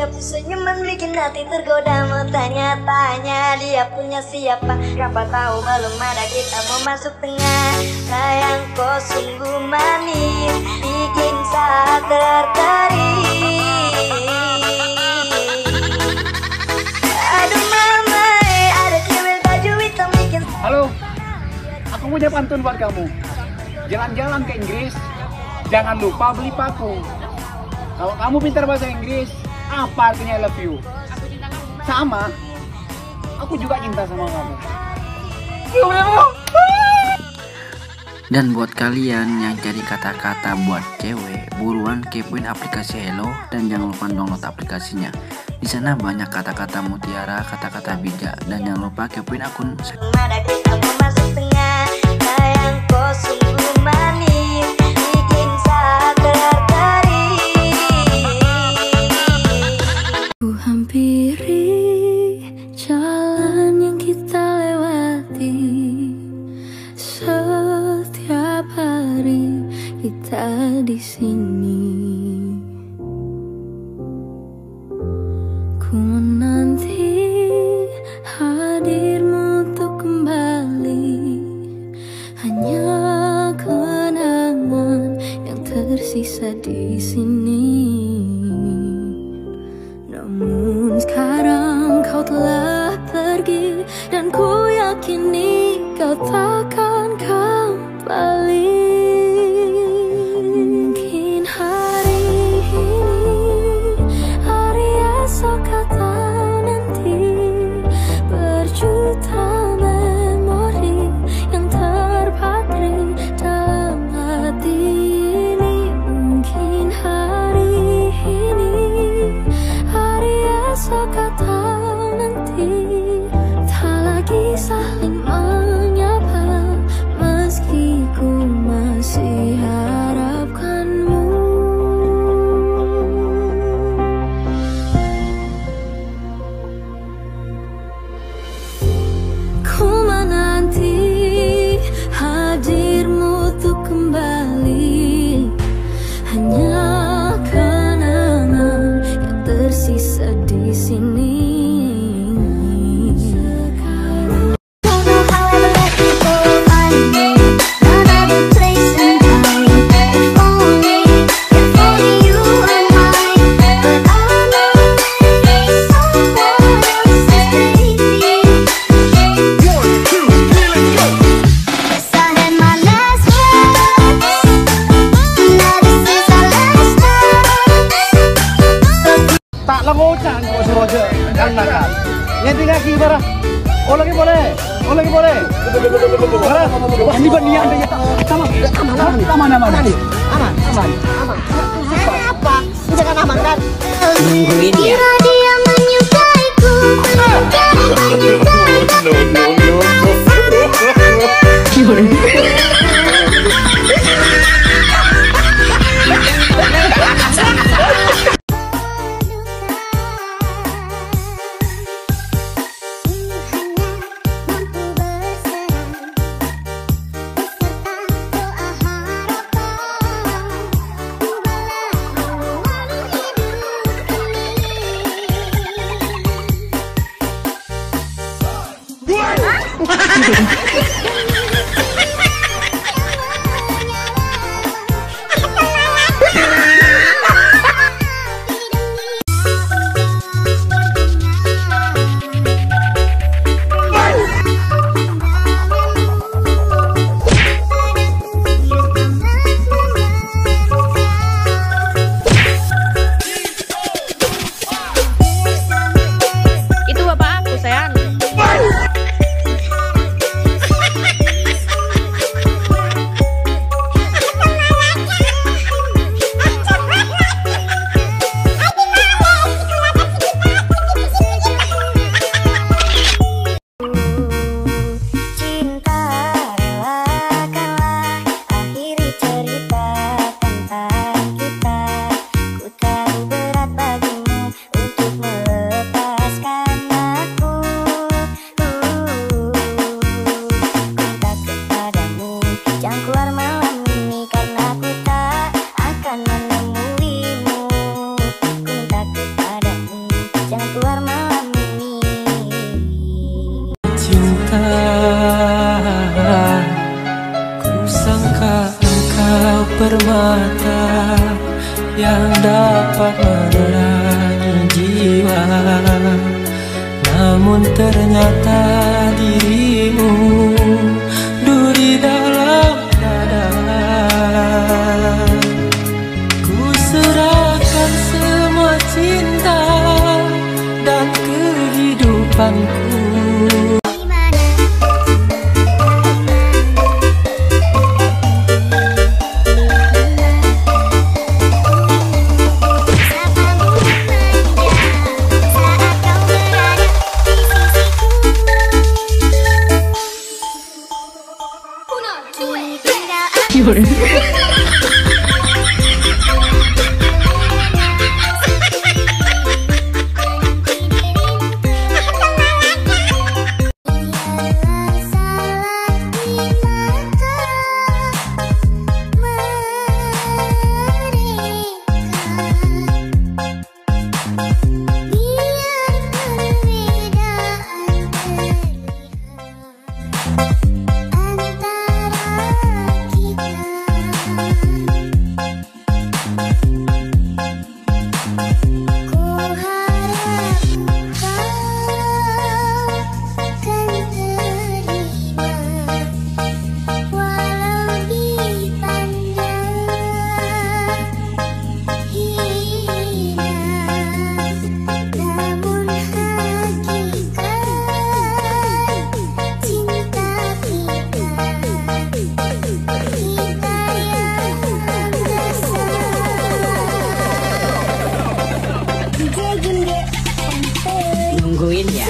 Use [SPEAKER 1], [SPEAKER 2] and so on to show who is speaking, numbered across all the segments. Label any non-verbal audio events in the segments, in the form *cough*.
[SPEAKER 1] Dia senyuman bikin hati tergoda Mau tanya-tanya dia punya siapa? Siapa tahu belum ada kita mau masuk tengah. Sayang kau sungguh manis Bikin saya tertarik. Aduh mama Ada cewek baju hitam bikin
[SPEAKER 2] Halo, aku punya pantun buat kamu. Jalan-jalan ke Inggris, jangan lupa beli paku. Kalau kamu pintar bahasa Inggris, apa artinya I love you? Sama, aku juga cinta sama kamu.
[SPEAKER 3] Dan buat kalian yang cari kata-kata buat cewek, buruan kepoin aplikasi Hello dan jangan lupa download aplikasinya. Di sana banyak kata-kata mutiara, kata-kata bijak dan jangan lupa kepoin akun
[SPEAKER 1] Ada kita mau masuk tengah Sayang kau sungguh manis
[SPEAKER 4] Ku menanti hadirmu untuk kembali. Hanya kenangan yang tersisa di sini
[SPEAKER 2] lengocan kok si Roger, kan nakal. Nyeting lagi barah. Oh lagi boleh, oh lagi boleh. Barah, ini buat niat aja. Sama, aman, aman, aman, aman. Aman, aman, aman. Apa? Jangan aman kan?
[SPEAKER 5] Kira dia menyukaiku, menyukai, menyukai. permata *laughs* ternyata
[SPEAKER 6] 为你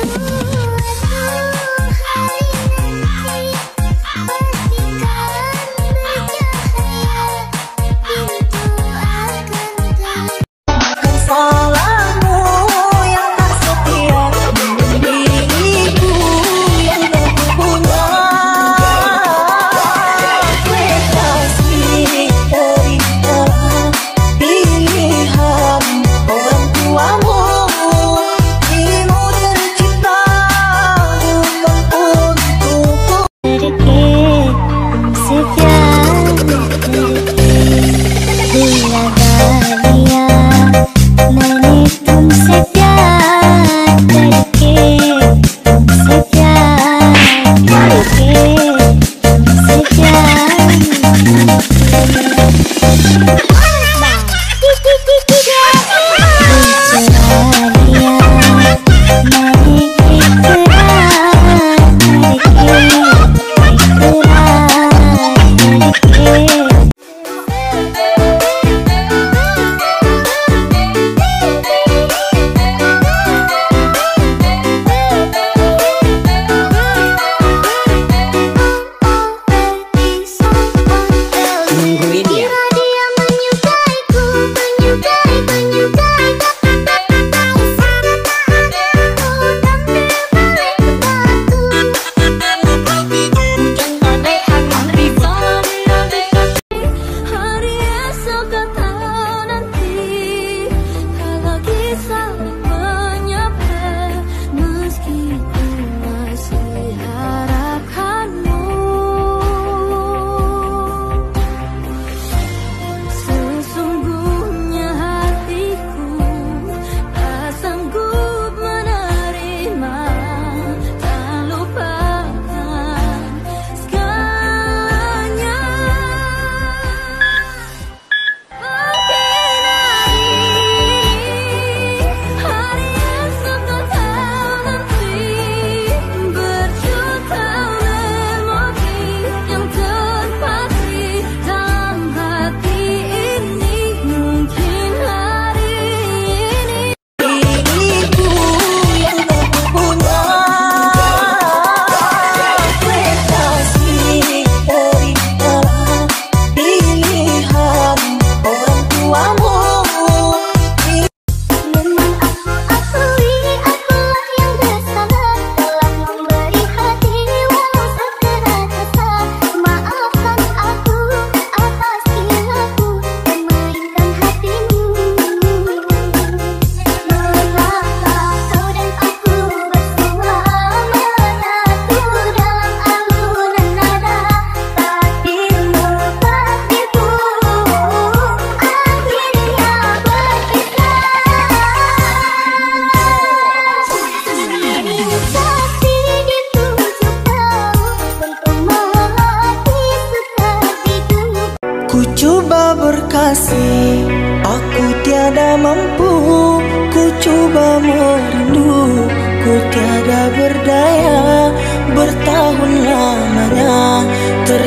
[SPEAKER 6] Thank you.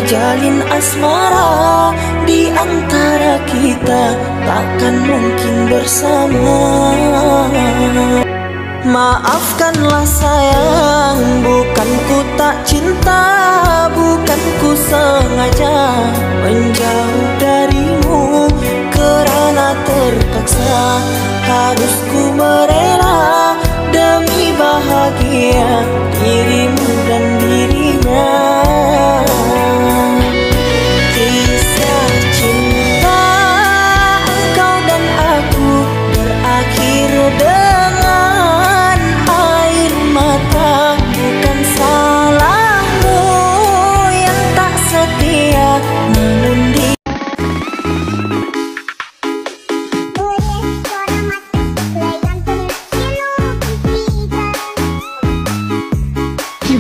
[SPEAKER 6] Terjalin asmara Di antara kita Takkan mungkin bersama. Maafkanlah sayang Bukan ku tak cinta Bukan ku sengaja Menjauh darimu. Kerana terpaksa Harus ku merela Demi bahagia